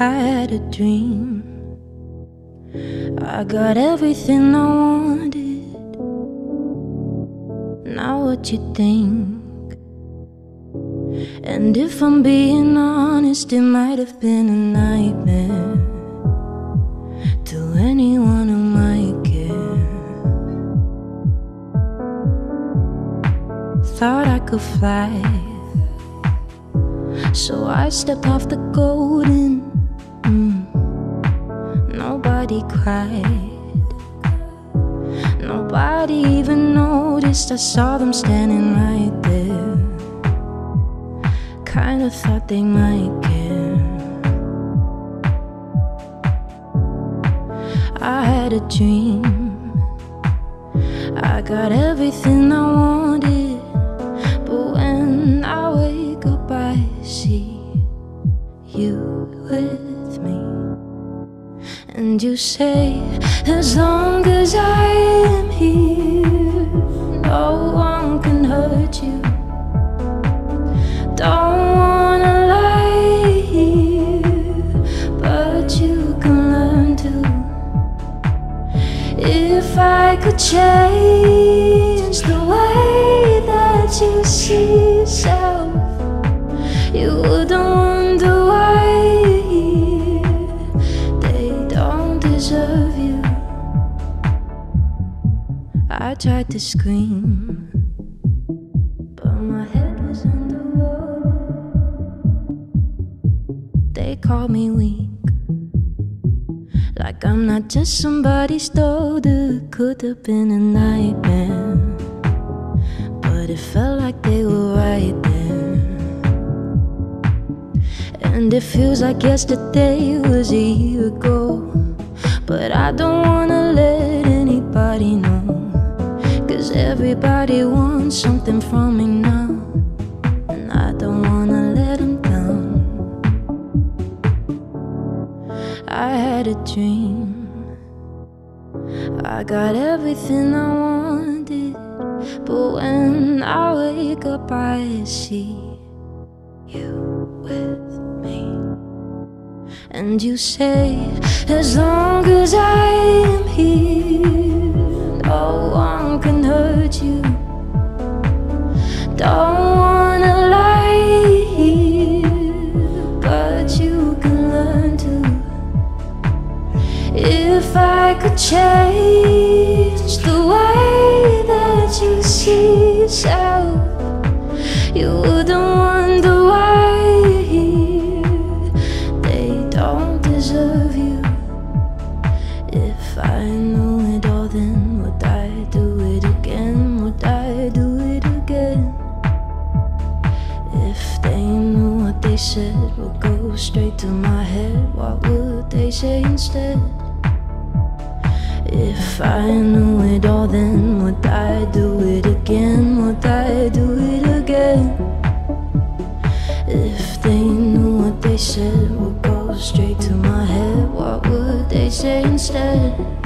I had a dream. I got everything I wanted. Now, what you think? And if I'm being honest, it might have been a nightmare to anyone who might care. Thought I could fly, so I stepped off the golden cried. Nobody even noticed I saw them standing right there. Kinda thought they might care. I had a dream. I got everything I wanted. But when I wake up, I see you with and you say, as long as I am here, no one can hurt you. Don't wanna lie here, but you can learn to. If I could change tried to scream, but my head was underwater. They called me weak, like I'm not just somebody's daughter. Could have been a nightmare, but it felt like they were right there. And it feels like yesterday was a year ago, but I don't wanna let anybody know. Everybody wants something from me now. And I don't wanna let them down. I had a dream. I got everything I wanted. But when I wake up, I see you with me. And you say, as long as I am here, I could change the way that you see yourself, you wouldn't wonder why you're here. they don't deserve you. If I knew it all, then would I do it again? Would I do it again? If they knew what they said would go straight to my head, what would they say instead? If I knew it all, then would I do it again? Would I do it again? If they knew what they said would go straight to my head, what would they say instead?